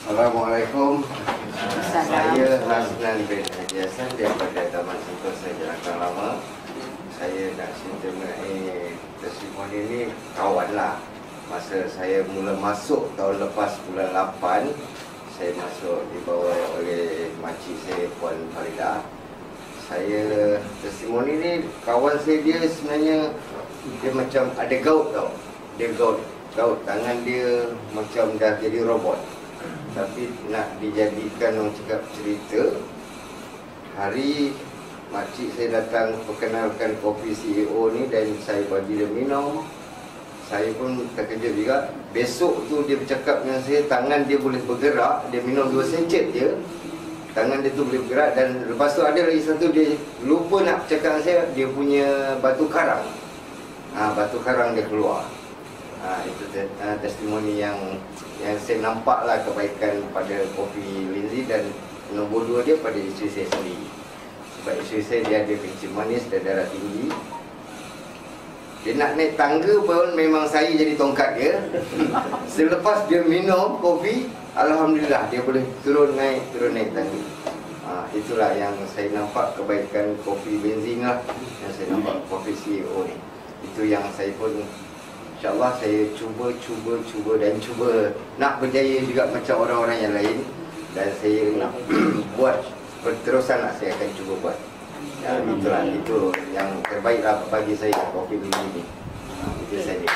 Assalamualaikum. Saya Hasnan bin Haji Hassan daripada Taman Sentosa Jelantang Lama. Saya nak cerita mengenai testimoni ini kawan lah. Masa saya mula masuk tahun lepas bulan 8, saya masuk dibawa oleh makcik saya Puan Farida. Saya testimoni ni kawan saya dia sebenarnya dia macam ada gout tau. Dia gout. Gout tangan dia macam dah jadi robot tapi nak dijadikan orang cakap cerita hari makcik saya datang perkenalkan kopi CEO ni dan saya bagi dia minum. Saya pun terkejut juga. Besok tu dia bercakap dengan saya tangan dia boleh bergerak dia minum dua sencet je. Tangan dia tu boleh bergerak dan lepas tu ada lagi satu dia lupa nak cakap dengan saya dia punya batu karang. Ha, batu karang dia keluar ha, itu te- uh, testimoni yang yang saya nampak lah kebaikan pada kopi Lindsay dan nombor dua dia pada isteri saya sendiri. Sebab isteri saya dia ada kencing manis dan darah tinggi. Dia nak naik tangga pun memang saya jadi tongkat dia. Selepas dia minum kopi Alhamdulillah dia boleh turun naik turun naik tangga. Ha, itulah yang saya nampak kebaikan kopi benzin lah yang saya nampak kopi CEO ni. Itu yang saya pun InsyaAllah saya cuba, cuba, cuba dan cuba nak berjaya juga macam orang-orang yang lain dan saya nak buat berterusan lah saya akan cuba buat. Ya, itulah itu yang terbaik lah bagi saya kopi ini. Itu saja.